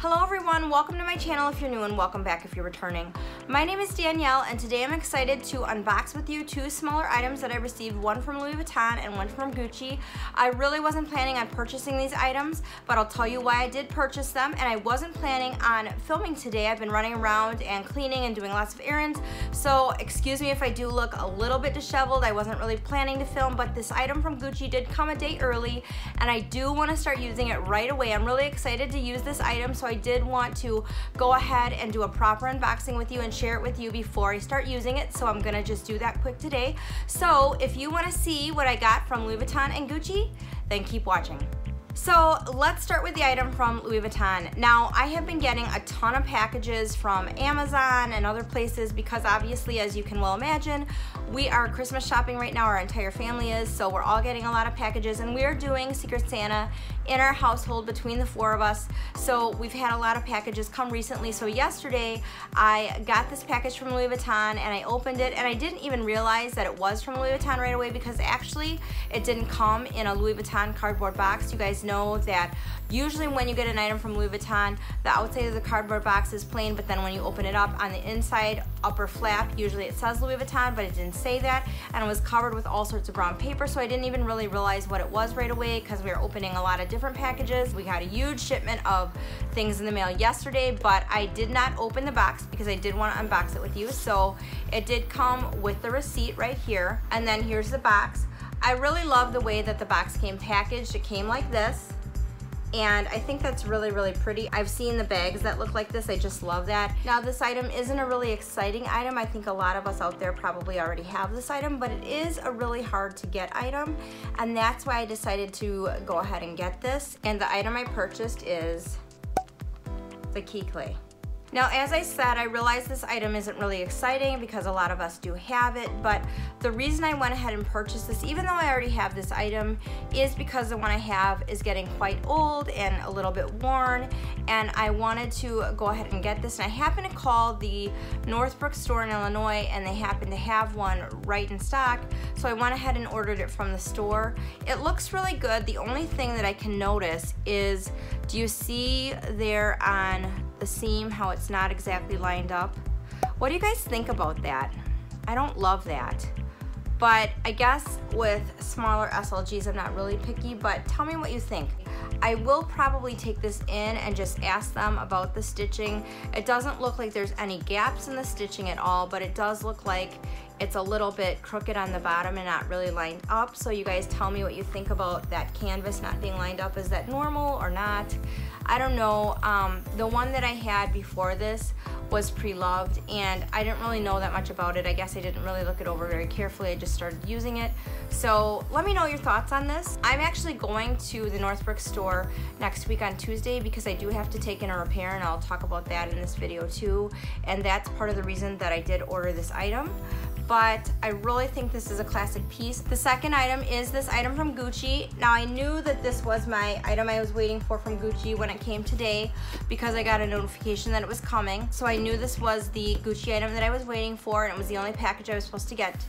Hello everyone, welcome to my channel if you're new and welcome back if you're returning. My name is Danielle and today I'm excited to unbox with you two smaller items that I received, one from Louis Vuitton and one from Gucci. I really wasn't planning on purchasing these items, but I'll tell you why I did purchase them and I wasn't planning on filming today. I've been running around and cleaning and doing lots of errands, so excuse me if I do look a little bit disheveled. I wasn't really planning to film, but this item from Gucci did come a day early and I do want to start using it right away. I'm really excited to use this item, so I did want to go ahead and do a proper unboxing with you and share it with you before I start using it. So I'm gonna just do that quick today. So if you wanna see what I got from Louis Vuitton and Gucci, then keep watching. So let's start with the item from Louis Vuitton. Now I have been getting a ton of packages from Amazon and other places because obviously as you can well imagine, we are Christmas shopping right now, our entire family is, so we're all getting a lot of packages and we are doing Secret Santa in our household between the four of us. So we've had a lot of packages come recently. So yesterday I got this package from Louis Vuitton and I opened it and I didn't even realize that it was from Louis Vuitton right away because actually it didn't come in a Louis Vuitton cardboard box. You guys know that usually when you get an item from Louis Vuitton, the outside of the cardboard box is plain, but then when you open it up on the inside upper flap, usually it says Louis Vuitton, but it didn't say that. And it was covered with all sorts of brown paper, so I didn't even really realize what it was right away because we were opening a lot of different packages. We got a huge shipment of things in the mail yesterday, but I did not open the box because I did want to unbox it with you. So it did come with the receipt right here. And then here's the box. I really love the way that the box came packaged. It came like this and I think that's really, really pretty. I've seen the bags that look like this. I just love that. Now, this item isn't a really exciting item. I think a lot of us out there probably already have this item, but it is a really hard to get item, and that's why I decided to go ahead and get this. And the item I purchased is the Key Cles. Now, as I said, I realize this item isn't really exciting because a lot of us do have it, but the reason I went ahead and purchased this, even though I already have this item, is because the one I have is getting quite old and a little bit worn, and I wanted to go ahead and get this, and I happened to call the Northbrook store in Illinois, and they happened to have one right in stock, so I went ahead and ordered it from the store. It looks really good. The only thing that I can notice is, do you see there on the seam, how it's not exactly lined up. What do you guys think about that? I don't love that. But I guess with smaller SLGs, I'm not really picky, but tell me what you think. I will probably take this in and just ask them about the stitching. It doesn't look like there's any gaps in the stitching at all, but it does look like it's a little bit crooked on the bottom and not really lined up. So you guys tell me what you think about that canvas not being lined up. Is that normal or not? I don't know. Um, the one that I had before this was pre-loved and I didn't really know that much about it. I guess I didn't really look it over very carefully. I just started using it. So let me know your thoughts on this. I'm actually going to the Northbrook store next week on Tuesday because I do have to take in a repair and I'll talk about that in this video too. And that's part of the reason that I did order this item but I really think this is a classic piece. The second item is this item from Gucci. Now I knew that this was my item I was waiting for from Gucci when it came today because I got a notification that it was coming. So I knew this was the Gucci item that I was waiting for and it was the only package I was supposed to get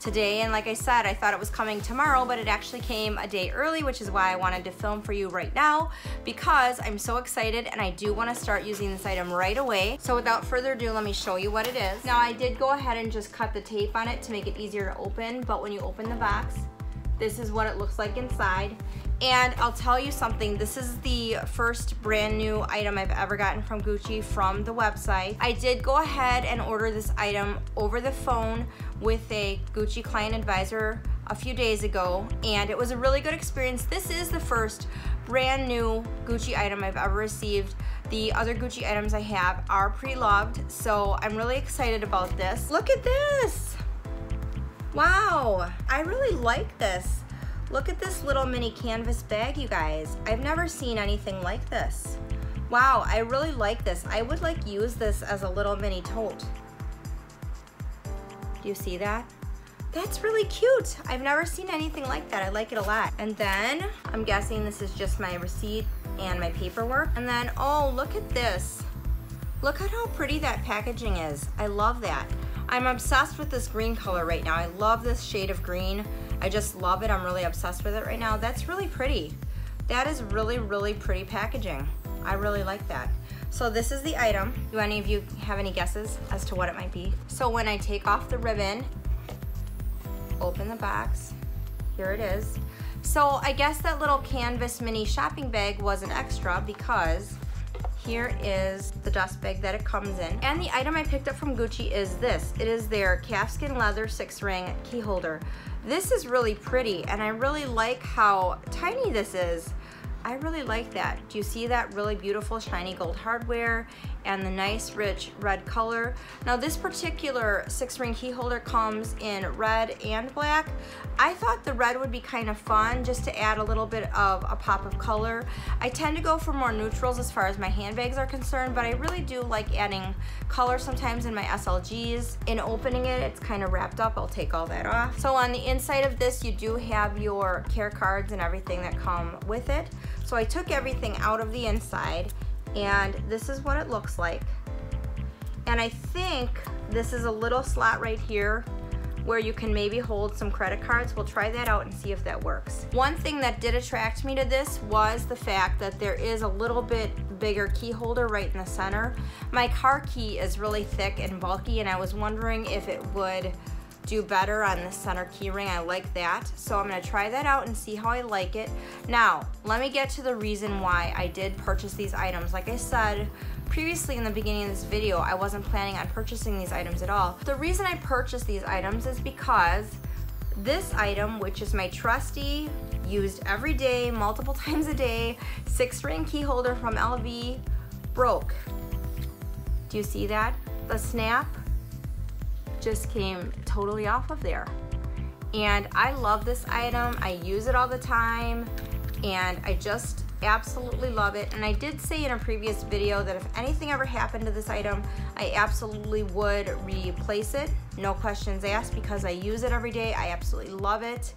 today. And like I said I thought it was coming tomorrow but it actually came a day early which is why I wanted to film for you right now because I'm so excited and I do want to start using this item right away. So without further ado let me show you what it is. Now I did go ahead and just cut the tape on it to make it easier to open but when you open the box this is what it looks like inside and I'll tell you something, this is the first brand new item I've ever gotten from Gucci from the website. I did go ahead and order this item over the phone with a Gucci client advisor a few days ago and it was a really good experience. This is the first brand new Gucci item I've ever received. The other Gucci items I have are pre-loved, so I'm really excited about this. Look at this! Wow, I really like this. Look at this little mini canvas bag, you guys. I've never seen anything like this. Wow, I really like this. I would like use this as a little mini tote. Do you see that? That's really cute. I've never seen anything like that. I like it a lot. And then I'm guessing this is just my receipt and my paperwork. And then, oh, look at this. Look at how pretty that packaging is. I love that. I'm obsessed with this green color right now. I love this shade of green. I just love it. I'm really obsessed with it right now. That's really pretty. That is really, really pretty packaging. I really like that. So this is the item. Do any of you have any guesses as to what it might be? So when I take off the ribbon, open the box, here it is. So I guess that little canvas mini shopping bag was an extra because here is the dust bag that it comes in. And the item I picked up from Gucci is this. It is their calfskin leather six ring key holder. This is really pretty and I really like how tiny this is. I really like that. Do you see that really beautiful shiny gold hardware and the nice rich red color? Now this particular six ring key holder comes in red and black. I thought the red would be kind of fun just to add a little bit of a pop of color. I tend to go for more neutrals as far as my handbags are concerned, but I really do like adding color sometimes in my SLGs. In opening it, it's kind of wrapped up. I'll take all that off. So on the inside of this, you do have your care cards and everything that come with it. So I took everything out of the inside and this is what it looks like. And I think this is a little slot right here where you can maybe hold some credit cards. We'll try that out and see if that works. One thing that did attract me to this was the fact that there is a little bit bigger key holder right in the center. My car key is really thick and bulky and I was wondering if it would do better on the center keyring. I like that. So I'm gonna try that out and see how I like it. Now, let me get to the reason why I did purchase these items. Like I said, previously in the beginning of this video, I wasn't planning on purchasing these items at all. The reason I purchased these items is because this item, which is my trusty, used every day, multiple times a day, six ring key holder from LV, broke. Do you see that? The snap just came totally off of there. And I love this item. I use it all the time and I just absolutely love it. And I did say in a previous video that if anything ever happened to this item, I absolutely would replace it. No questions asked because I use it every day. I absolutely love it.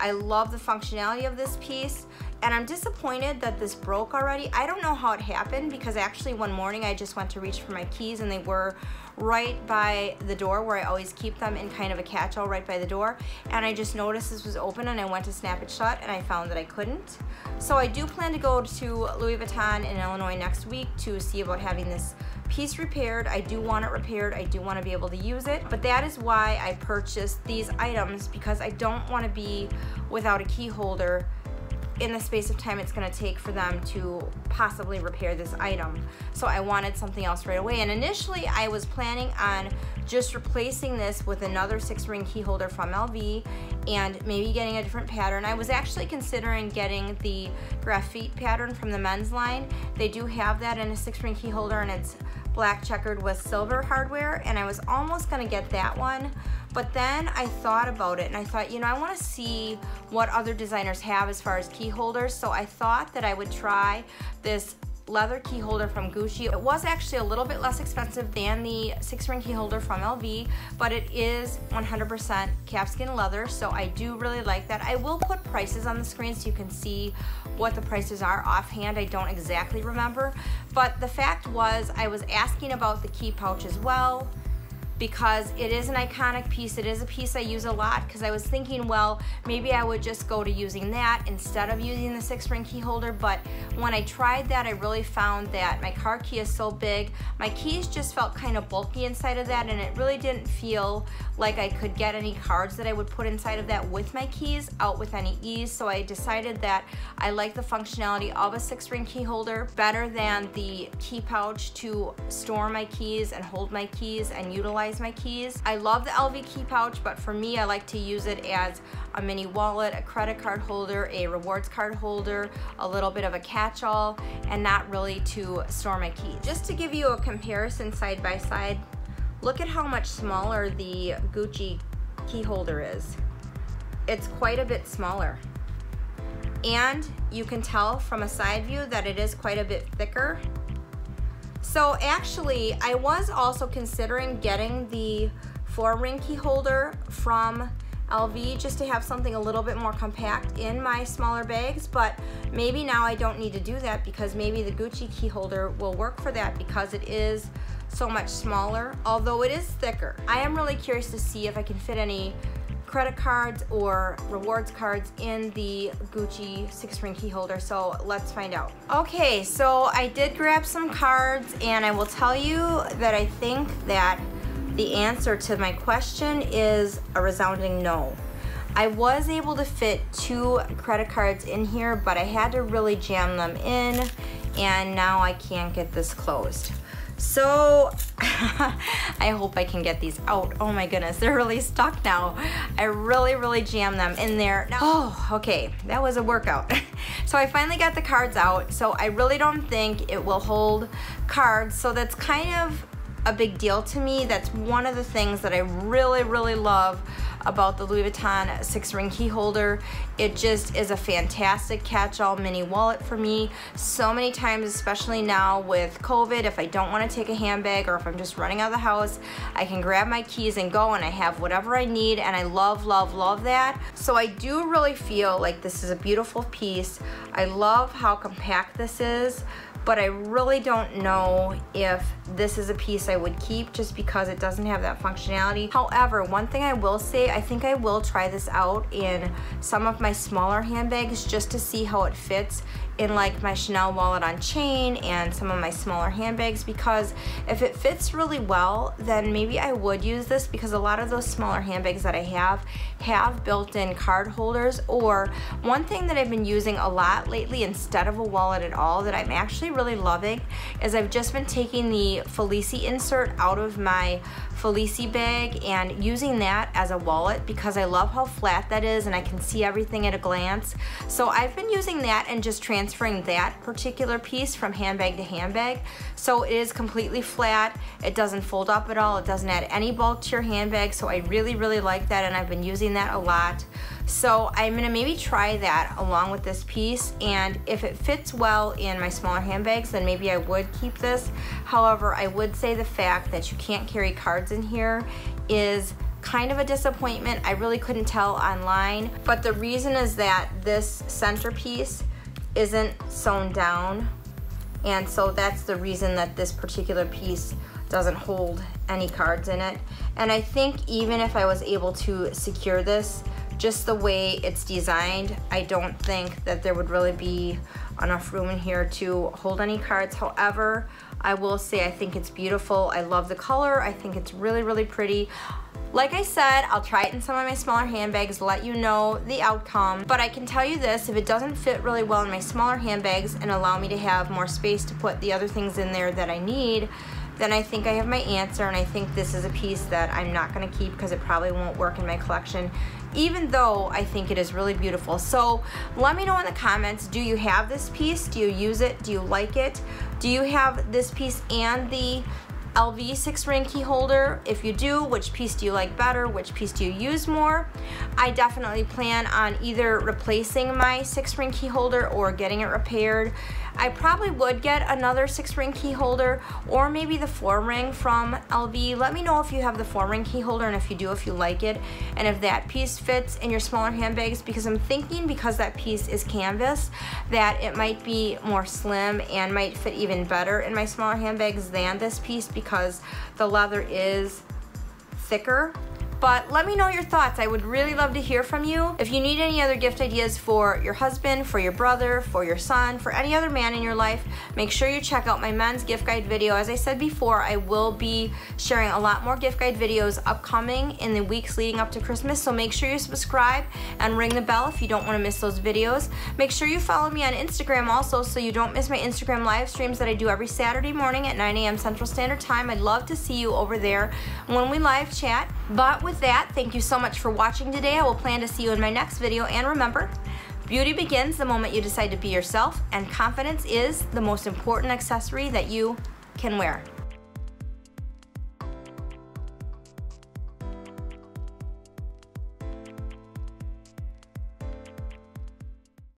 I love the functionality of this piece and I'm disappointed that this broke already. I don't know how it happened because actually one morning I just went to reach for my keys and they were right by the door where I always keep them in kind of a catch-all right by the door and I just noticed this was open and I went to snap it shut and I found that I couldn't. So I do plan to go to Louis Vuitton in Illinois next week to see about having this piece repaired. I do want it repaired. I do want to be able to use it. But that is why I purchased these items because I don't want to be without a key holder in the space of time it's gonna take for them to possibly repair this item. So I wanted something else right away. And initially I was planning on just replacing this with another six ring key holder from LV and maybe getting a different pattern. I was actually considering getting the graphite pattern from the men's line. They do have that in a six ring key holder and it's black checkered with silver hardware and I was almost gonna get that one but then I thought about it and I thought, you know, I want to see what other designers have as far as key holders. So I thought that I would try this leather key holder from Gucci. It was actually a little bit less expensive than the six ring key holder from LV, but it is 100% calfskin leather, so I do really like that. I will put prices on the screen so you can see what the prices are offhand. I don't exactly remember, but the fact was I was asking about the key pouch as well, because it is an iconic piece. It is a piece I use a lot because I was thinking, well, maybe I would just go to using that instead of using the six ring key holder. But when I tried that, I really found that my car key is so big. My keys just felt kind of bulky inside of that and it really didn't feel like I could get any cards that I would put inside of that with my keys out with any ease. So I decided that I like the functionality of a six ring key holder better than the key pouch to store my keys and hold my keys and utilize organize my keys. I love the LV key pouch, but for me, I like to use it as a mini wallet, a credit card holder, a rewards card holder, a little bit of a catch-all, and not really to store my keys. Just to give you a comparison side by side, look at how much smaller the Gucci key holder is. It's quite a bit smaller. And you can tell from a side view that it is quite a bit thicker so actually, I was also considering getting the four ring key holder from LV just to have something a little bit more compact in my smaller bags, but maybe now I don't need to do that because maybe the Gucci key holder will work for that because it is so much smaller, although it is thicker. I am really curious to see if I can fit any credit cards or rewards cards in the Gucci six ring key holder, so let's find out. Okay, so I did grab some cards and I will tell you that I think that the answer to my question is a resounding no. I was able to fit two credit cards in here, but I had to really jam them in and now I can't get this closed. So I hope I can get these out. Oh my goodness, they're really stuck now. I really, really jammed them in there. Oh, okay, that was a workout. so I finally got the cards out. So I really don't think it will hold cards. So that's kind of a big deal to me. That's one of the things that I really, really love about the Louis Vuitton six ring key holder. It just is a fantastic catch-all mini wallet for me. So many times, especially now with COVID, if I don't want to take a handbag or if I'm just running out of the house, I can grab my keys and go and I have whatever I need and I love, love, love that. So I do really feel like this is a beautiful piece. I love how compact this is but I really don't know if this is a piece I would keep just because it doesn't have that functionality. However, one thing I will say, I think I will try this out in some of my smaller handbags just to see how it fits in like my Chanel wallet on chain and some of my smaller handbags because if it fits really well then maybe I would use this because a lot of those smaller handbags that I have have built-in card holders or one thing that I've been using a lot lately instead of a wallet at all that I'm actually really loving is I've just been taking the Felicie insert out of my Felicie bag and using that as a wallet because I love how flat that is and I can see everything at a glance. So I've been using that and just transferring that particular piece from handbag to handbag. So it is completely flat. It doesn't fold up at all. It doesn't add any bulk to your handbag. So I really, really like that and I've been using that a lot. So I'm gonna maybe try that along with this piece and if it fits well in my smaller handbags then maybe I would keep this. However, I would say the fact that you can't carry cards in here is kind of a disappointment. I really couldn't tell online, but the reason is that this centerpiece isn't sewn down and so that's the reason that this particular piece doesn't hold any cards in it. And I think even if I was able to secure this just the way it's designed, I don't think that there would really be enough room in here to hold any cards. However, I will say I think it's beautiful. I love the color. I think it's really, really pretty. Like I said, I'll try it in some of my smaller handbags, let you know the outcome. But I can tell you this, if it doesn't fit really well in my smaller handbags and allow me to have more space to put the other things in there that I need, then I think I have my answer and I think this is a piece that I'm not gonna keep because it probably won't work in my collection even though I think it is really beautiful. So let me know in the comments, do you have this piece? Do you use it? Do you like it? Do you have this piece and the LV six ring key holder. If you do, which piece do you like better? Which piece do you use more? I definitely plan on either replacing my six ring key holder or getting it repaired. I probably would get another six ring key holder or maybe the four ring from LV. Let me know if you have the four ring key holder and if you do, if you like it and if that piece fits in your smaller handbags because I'm thinking because that piece is canvas that it might be more slim and might fit even better in my smaller handbags than this piece because the leather is thicker but let me know your thoughts. I would really love to hear from you. If you need any other gift ideas for your husband, for your brother, for your son, for any other man in your life, make sure you check out my men's gift guide video. As I said before, I will be sharing a lot more gift guide videos upcoming in the weeks leading up to Christmas, so make sure you subscribe and ring the bell if you don't want to miss those videos. Make sure you follow me on Instagram also so you don't miss my Instagram live streams that I do every Saturday morning at 9 a.m. Central Standard Time. I'd love to see you over there when we live chat. But with that, thank you so much for watching today. I will plan to see you in my next video. And remember, beauty begins the moment you decide to be yourself, and confidence is the most important accessory that you can wear.